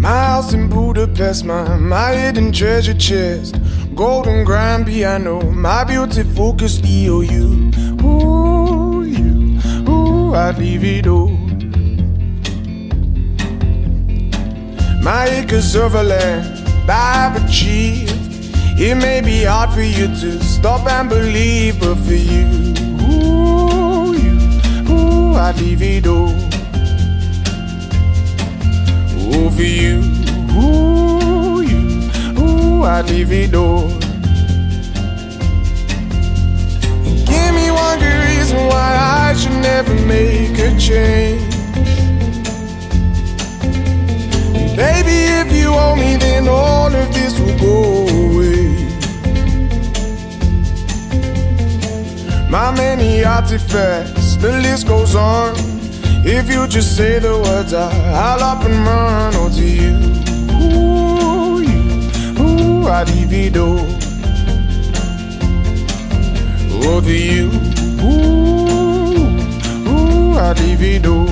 My house in Budapest, my, my hidden treasure chest. Golden grand piano, my beauty focused EOU. Ooh, you, ooh, I'd leave it all. My acres of land I've achieved. It may be hard for you to stop and believe, but for you, ooh, you, ooh, I'd leave it all. Ooh, for you, all. Give me one good reason why I should never make a change. Baby, if you owe me, then all of this will go away. My many artifacts, the list goes on. If you just say the words, I'll up and run. Oh, to you, you, ooh, ooh, I divido.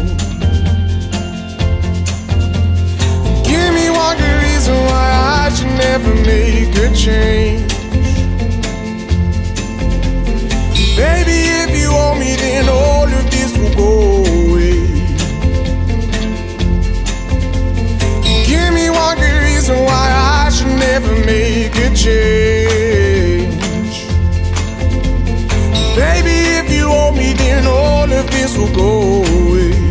Give me one good reason why I should never make a change. Baby, if you owe me, then all of this will go away. Give me one good reason why I should never make a change. Of this will go away.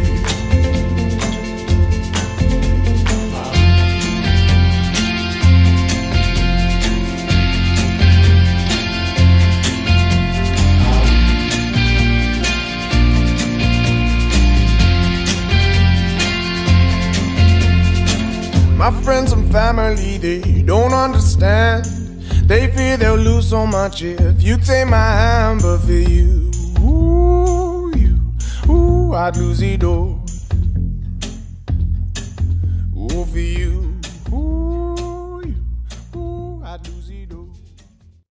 My friends and family, they don't understand. They fear they'll lose so much if you take my hand, but for you, I'd lose it all. All for you,